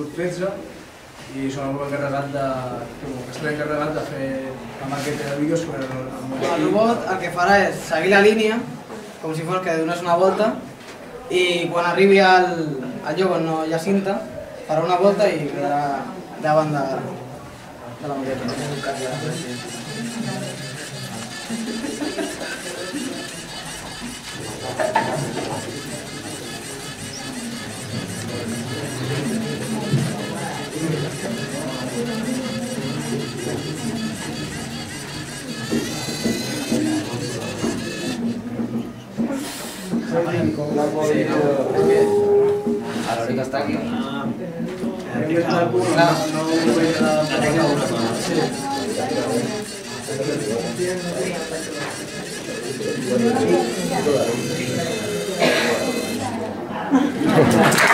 Club 13 i que estarà la maqueta de vídeos al El que farà és seguir si fos que dones una volta, i quan arribi al, al lloc on no hi ha cinta, una volta i quedarà davant de, la maqueta. Ahorita está Gracias.